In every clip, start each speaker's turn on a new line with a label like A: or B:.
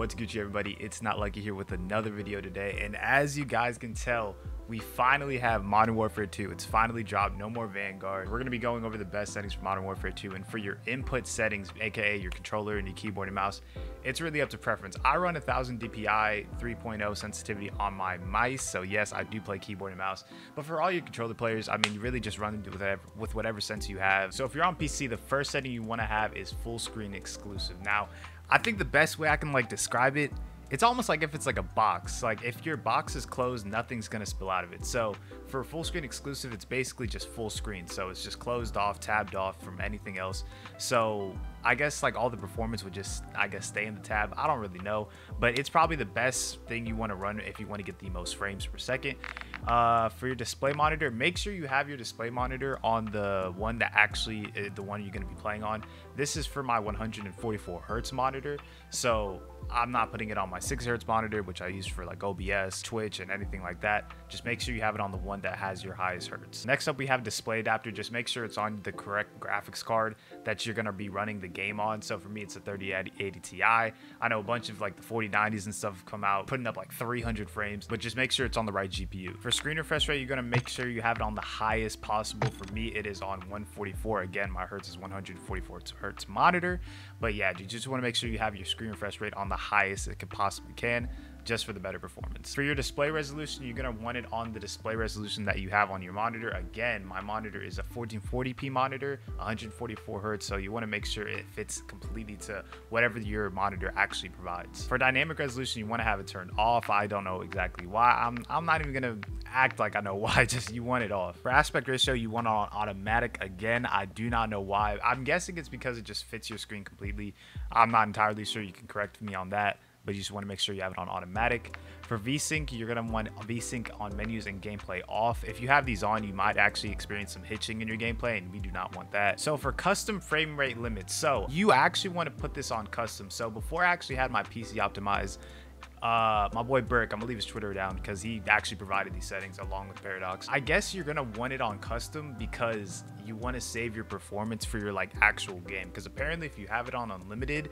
A: What's Gucci everybody? It's not lucky here with another video today. And as you guys can tell, we finally have Modern Warfare 2. It's finally dropped, no more Vanguard. We're gonna be going over the best settings for Modern Warfare 2. And for your input settings, AKA your controller and your keyboard and mouse, it's really up to preference. I run a 1000 DPI 3.0 sensitivity on my mice. So yes, I do play keyboard and mouse. But for all your controller players, I mean, you really just run with whatever, with whatever sense you have. So if you're on PC, the first setting you wanna have is full screen exclusive. Now, I think the best way I can like describe it it's almost like if it's like a box. Like if your box is closed nothing's gonna spill out of it. So for full screen exclusive it's basically just full screen. So it's just closed off tabbed off from anything else. So i guess like all the performance would just i guess stay in the tab. I don't really know. But it's probably the best thing you want to run if you want to get the most frames per second uh, for your display monitor make sure you have your display monitor on the one that actually uh, the one you're going to be playing on. This is for my 144 hertz monitor. So I'm not putting it on my 6 hertz monitor, which I use for like OBS, Twitch, and anything like that. Just make sure you have it on the one that has your highest hertz. Next up, we have display adapter. Just make sure it's on the correct graphics card that you're to be running the game on. So for me, it's a 3080 Ti. I know a bunch of like the 4090s and stuff come out, putting up like 300 frames, but just make sure it's on the right GPU. For screen refresh rate, you're to make sure you have it on the highest possible. For me, it is on 144. Again, my hertz is 144 hertz monitor. But yeah, you just want to make sure you have your screen refresh rate on the highest it could possibly can just for the better performance. For your display resolution, you're gonna want it on the display resolution that you have on your monitor. Again, my monitor is a 1440p monitor, 144 hertz, so you wanna make sure it fits completely to whatever your monitor actually provides. For dynamic resolution, you wanna have it turned off. I don't know exactly why. I'm, I'm not even gonna act like I know why, just you want it off. For aspect ratio, you want it on automatic. Again, I do not know why. I'm guessing it's because it just fits your screen completely. I'm not entirely sure. You can correct me on that but you just want to make sure you have it on automatic. For VSync, you're going to want VSync on menus and gameplay off. If you have these on, you might actually experience some hitching in your gameplay, and we do not want that. So for custom frame rate limits, so you actually want to put this on custom. So before I actually had my PC optimized, uh, my boy Burke, I'm gonna leave his Twitter down because he actually provided these settings along with Paradox. I guess you're gonna want it on custom because you want to save your performance for your like actual game. Because apparently, if you have it on unlimited,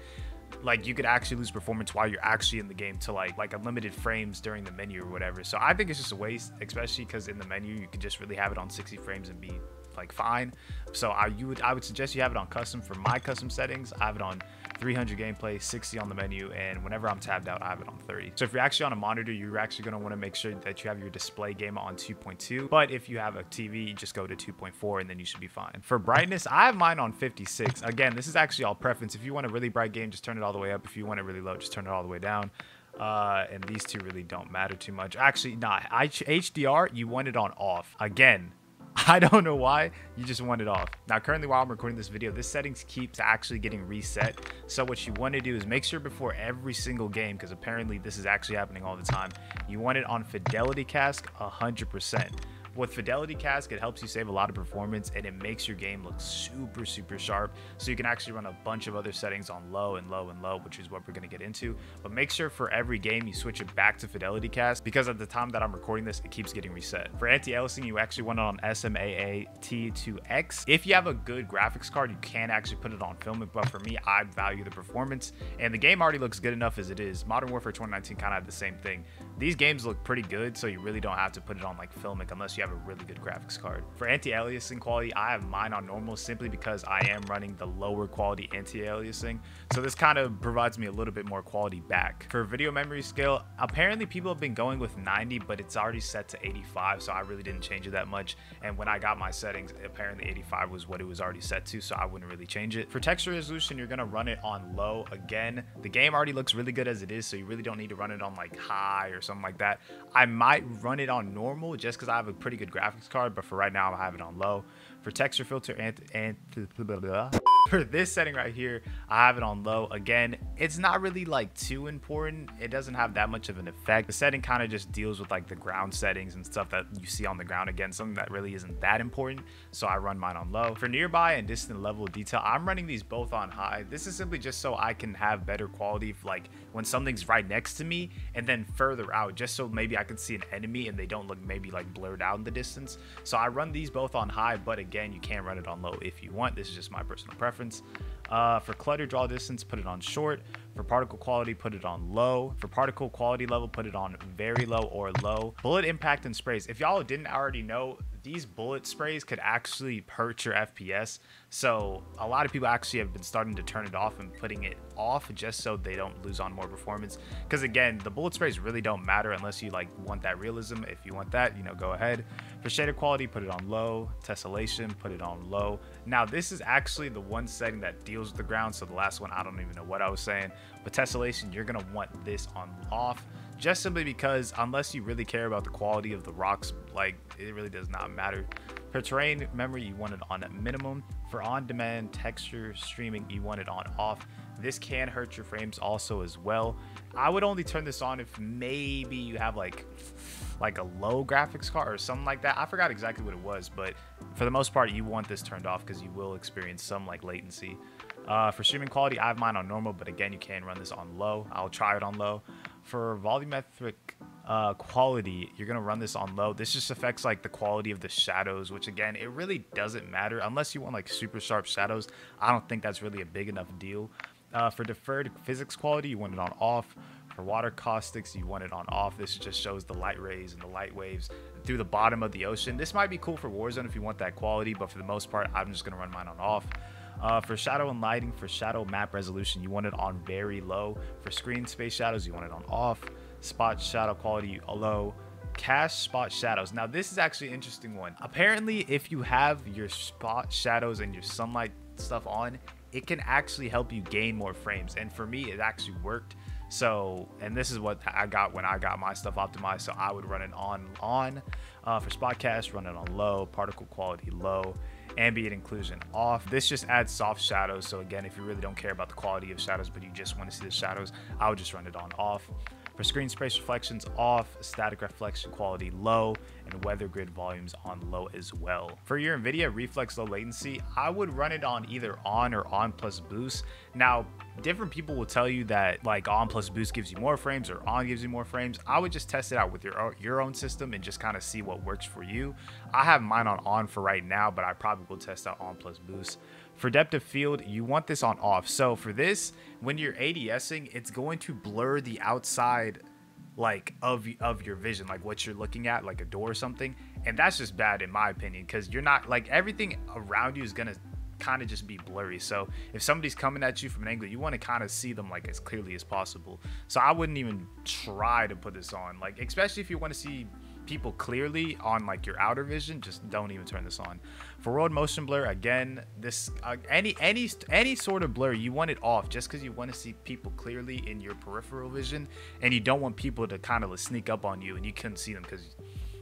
A: like you could actually lose performance while you're actually in the game to like like unlimited frames during the menu or whatever. So I think it's just a waste, especially because in the menu you can just really have it on 60 frames and be like fine. So I you would I would suggest you have it on custom. For my custom settings, I have it on 300 gameplay, 60 on the menu, and whenever I'm tabbed out, I have it on 30. So if you're actually on a monitor, you're actually want to make sure that you have your display gamma on 2.2. But if you have a TV, just go to 2.4 and then you should be fine. For brightness, I have mine on 56. Again, this is actually all preference. If you want a really bright game, just turn it all the way up. If you want it really low, just turn it all the way down. Uh, and these two really don't matter too much. Actually, not nah, HDR, you want it on off. Again, I don't know why, you just want it off. Now, currently while I'm recording this video, this settings keeps actually getting reset. So what you want to do is make sure before every single game, because apparently this is actually happening all the time, you want it on Fidelity CAS 100%. With Fidelity CAS, it helps you save a lot of performance and it makes your game look super, super sharp. So you can actually run a bunch of other settings on low and low and low, which is what we're going to get into. But make sure for every game you switch it back to Fidelity CAS because at the time that I'm recording this, it keeps getting reset. For anti-aliasing, you actually want it on SMAA T2X. If you have a good graphics card, you can actually put it on Filmic, but for me, I value the performance and the game already looks good enough as it is. Modern Warfare 2019 kind of had the same thing. These games look pretty good, so you really don't have to put it on like Filmic unless you have a really good graphics card. For anti-aliasing quality, I have mine on normal simply because I am running the lower quality anti-aliasing. So this kind of provides me a little bit more quality back. For video memory scale, apparently people have been going with 90, but it's already set to 85. So I really didn't change it that much. And when I got my settings, apparently 85 was what it was already set to. So I wouldn't really change it. For texture resolution, you're going to run it on low. Again, the game already looks really good as it is. So you really don't need to run it on like high or something like that. I might run it on normal just because I have a pretty good graphics card, but for right now, I have it on low. For texture filter and, and blah, blah, blah. For this setting right here, I have it on low. Again, it's not really like too important. It doesn't have that much of an effect. The setting kind of just deals with like the ground settings and stuff that you see on the ground. Again, something that really isn't that important. So I run mine on low. For nearby and distant level detail, I'm running these both on high. This is simply just so I can have better quality like when something's right next to me and then further out, just so maybe I can see an enemy and they don't look maybe like blurred out in the distance. So I run these both on high, but again, you can run it on low if you want. This is just my personal preference. Uh, for clutter draw distance, put it on short. For particle quality, put it on low. For particle quality level, put it on very low or low. Bullet impact and sprays. If y'all didn't already know, these bullet sprays could actually hurt your FPS. So a lot of people actually have been starting to turn it off and putting it off just so they don't lose on more performance. Because again, the bullet sprays really don't matter unless you like want that realism. If you want that, you know, go ahead. For shader quality, put it on low. Tessellation, put it on low. Now this is actually the one setting that deals with the ground. So the last one, I don't even know what I was saying. But tessellation, you're gonna want this on off just simply because unless you really care about the quality of the rocks, like it really does not matter. For terrain memory, you want it on a minimum. For on-demand texture streaming, you want it on off. This can hurt your frames also as well. I would only turn this on if maybe you have like like a low graphics card or something like that. I forgot exactly what it was, but for the most part, you want this turned off because you will experience some like latency. Uh, for streaming quality, I have mine on normal, but again, you can run this on low. I'll try it on low for volumetric uh, quality, you're gonna run this on low. This just affects like the quality of the shadows, which again, it really doesn't matter unless you want like super sharp shadows. I don't think that's really a big enough deal. Uh, for deferred physics quality, you want it on off. For water caustics, you want it on off. This just shows the light rays and the light waves through the bottom of the ocean. This might be cool for Warzone if you want that quality, but for the most part, I'm just gonna run mine on off. Uh, for shadow and lighting, for shadow map resolution, you want it on very low. For screen space shadows, you want it on off. Spot shadow quality low. Cast spot shadows. Now, this is actually an interesting one. Apparently, if you have your spot shadows and your sunlight stuff on, it can actually help you gain more frames. And for me, it actually worked. So, and this is what I got when I got my stuff optimized. So I would run it on on. Uh, for spot cast, run it on low. Particle quality low ambient occlusion off. This just adds soft shadows. So again, if you really don't care about the quality of shadows, but you just want to see the shadows, I would just run it on off. For screen space reflections off, static reflection quality low, and weather grid volumes on low as well. For your NVIDIA Reflex low latency, I would run it on either on or on plus boost. Now, different people will tell you that like on plus boost gives you more frames or on gives you more frames. I would just test it out with your, your own system and just kind of see what works for you. I have mine on on for right now, but I probably will test out on plus boost. For depth of field, you want this on off. So for this, when you're ADSing, it's going to blur the outside like of of your vision, like what you're looking at, like a door or something. And that's just bad in my opinion, because you're not like everything around you is gonna kind of just be blurry. So if somebody's coming at you from an angle, you want to kind of see them like as clearly as possible. So I wouldn't even try to put this on, like especially if you want to see people clearly on like your outer vision just don't even turn this on. For world motion blur again this uh, any any any sort of blur you want it off just because you want to see people clearly in your peripheral vision and you don't want people to kind of sneak up on you and you couldn't see them because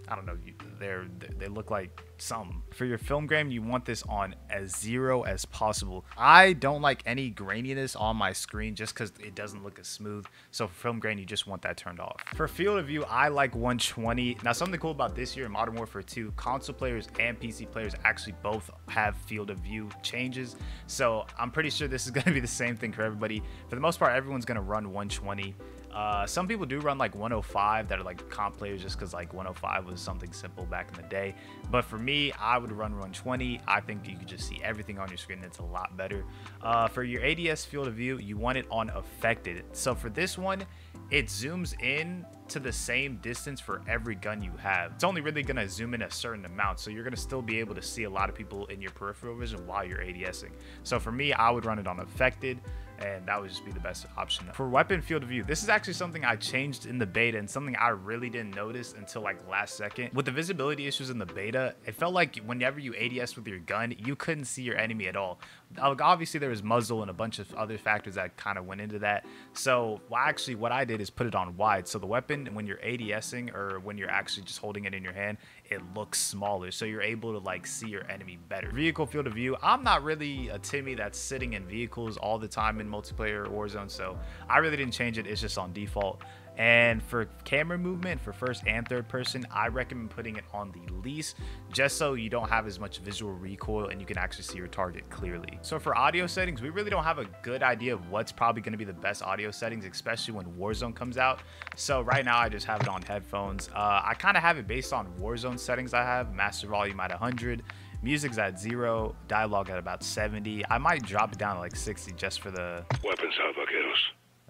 A: I don't know, they're they look like some. For your film grain, you want this on as zero as possible. I don't like any graininess on my screen just because it doesn't look as smooth. So for film grain, you just want that turned off. For field of view, I like 120. Now something cool about this year in Modern Warfare 2, console players and PC players actually both have field of view changes. So I'm pretty sure this is going to be the same thing for everybody. For the most part, everyone's going to run 120. Uh, some people do run like 105 that are like comp players just because like 105 was something simple back in the day. But for me, I would run 120. I think you could just see everything on your screen. It's a lot better. Uh, for your ADS field of view, you want it on affected. So for this one, it zooms in to the same distance for every gun you have. It's only really going to zoom in a certain amount, so you're going to still be able to see a lot of people in your peripheral vision while you're ADSing. So for me, I would run it on affected and that would just be the best option. For weapon field of view, this is actually something I changed in the beta and something I really didn't notice until like last second. With the visibility issues in the beta, it felt like whenever you ADS with your gun, you couldn't see your enemy at all. Obviously, there was muzzle and a bunch of other factors that kind of went into that. So, well, actually, what I did is put it on wide. So the weapon, when you're ADSing or when you're actually just holding it in your hand, it looks smaller. So you're able to like see your enemy better. Vehicle field of view, I'm not really a Timmy that's sitting in vehicles all the time in multiplayer Warzone. So I really didn't change it. It's just on default. And for camera movement for first and third person, I recommend putting it on the least just so you don't have as much visual recoil and you can actually see your target clearly. So for audio settings, we really don't have a good idea of what's probably going to be the best audio settings, especially when Warzone comes out. So right now I just have it on headphones. Uh, I kind of have it based on Warzone settings I have, master volume at 100, Music's at zero, dialogue at about 70. I might drop it down to like 60 just for the
B: Weapons.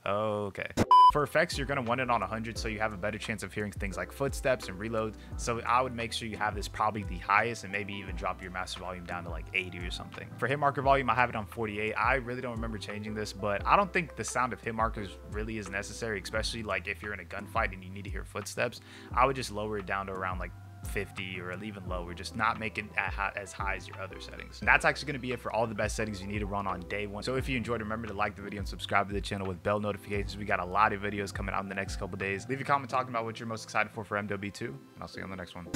A: Okay. For effects, you're going to want it on 100 so you have a better chance of hearing things like footsteps and reloads. So I would make sure you have this probably the highest and maybe even drop your master volume down to like 80 or something. For hit marker volume, I have it on 48. I really don't remember changing this, but I don't think the sound of hit markers really is necessary, especially like if you're in a gunfight and you need to hear footsteps. I would just lower it down to around like 50 or even lower, just not make it as high as your other settings. And that's actually going to be it for all the best settings you need to run on day one. So if you enjoyed, remember to like the video and subscribe to the channel with bell notifications. We got a lot of videos coming out in the next couple days. Leave a comment talking about what you're most excited for for MW2, and I'll see you on the next one.